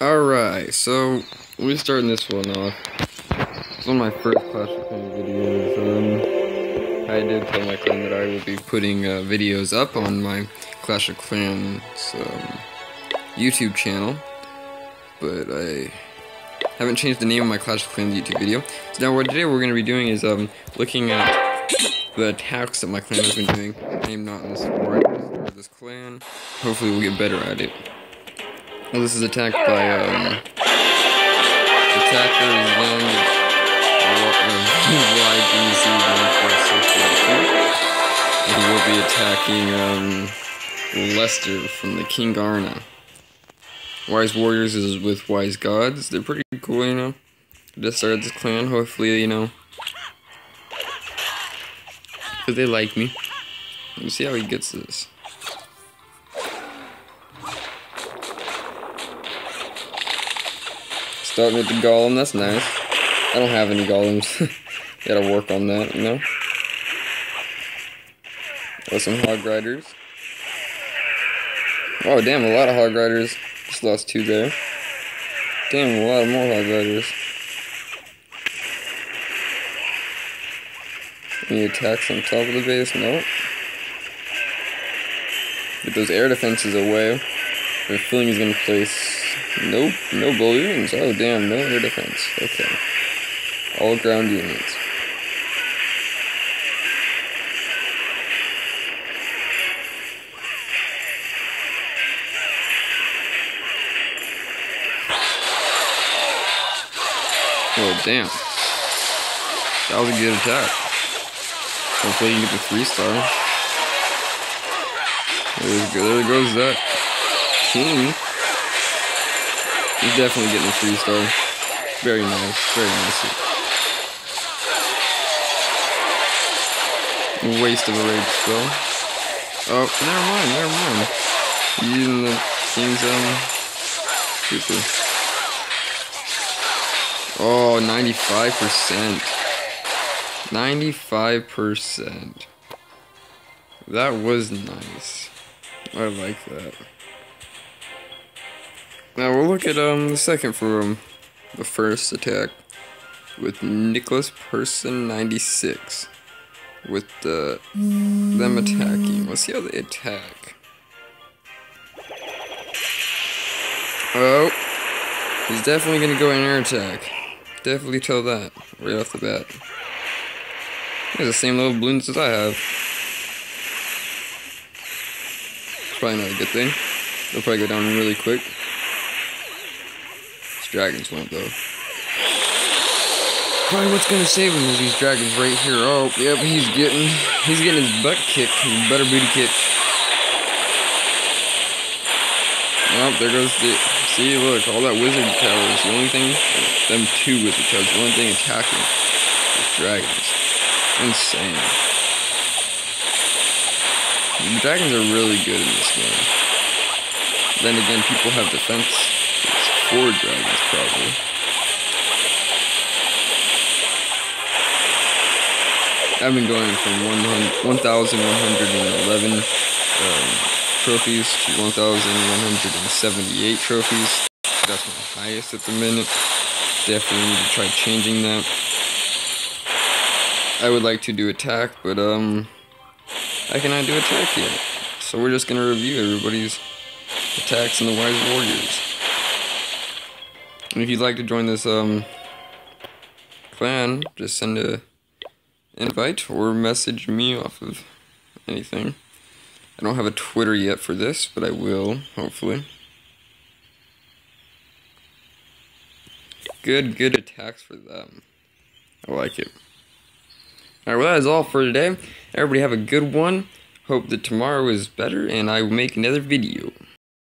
Okay, so we're starting this one off. It's one of my first Clash of Clans videos. Um, I did tell my clan that I will be putting uh, videos up on my Clash of Clans um, YouTube channel, but I haven't changed the name of my Clash of Clans YouTube video. So now what today we're going to be doing is um, looking at the attacks that my clan has been doing. I am not in this war, this clan. Hopefully we'll get better at it. Well, this is attacked by, um, attacker is then YBZ14612. And we'll be attacking, um, Lester from the King Arna. Wise Warriors is with Wise Gods. They're pretty cool, you know. just started this clan, hopefully, you know. Because they like me. Let's see how he gets this. Starting with the golem, that's nice. I don't have any golems. Gotta work on that, you know? Some hog riders. Oh, damn, a lot of hog riders. Just lost two there. Damn, a lot more hog riders. Any attacks on top of the base? Nope. Get those air defenses away. Their feeling is gonna place Nope, no balloons. Oh, damn, no air defense. Okay. All ground units. Oh, damn. That was a good attack. Hopefully you get the three star. There goes that king. He's definitely getting a three star. Very nice. Very nice. Waste of a rage spell. Oh, never mind, never mind. Using the king's um super. Oh, 95%. 95%. That was nice. I like that. Now we'll look at um the second from the first attack with Nicholas Person 96 with the them attacking. Let's see how they attack. Oh, he's definitely gonna go in air attack. Definitely tell that right off the bat. He has the same level balloons as I have. Probably not a good thing. They'll probably go down really quick. Dragons won't though. Probably what's gonna save him is these dragons right here. Oh, yep, he's getting he's getting his butt kicked, his butter booty kicked. Oh, there goes the see look, all that wizard towers. The only thing them two wizard towers, the only thing attacking is dragons. Insane. The dragons are really good in this game. Then again, people have defense four dragons, probably. I've been going from 1,111 um, trophies to 1,178 trophies. That's my highest at the minute. Definitely need to try changing that. I would like to do attack, but um, I cannot do attack yet. So we're just gonna review everybody's attacks in the Wise Warriors. And if you'd like to join this um clan, just send a invite or message me off of anything. I don't have a Twitter yet for this, but I will, hopefully. Good, good attacks for them. I like it. Alright, well that is all for today. Everybody have a good one. Hope that tomorrow is better and I will make another video.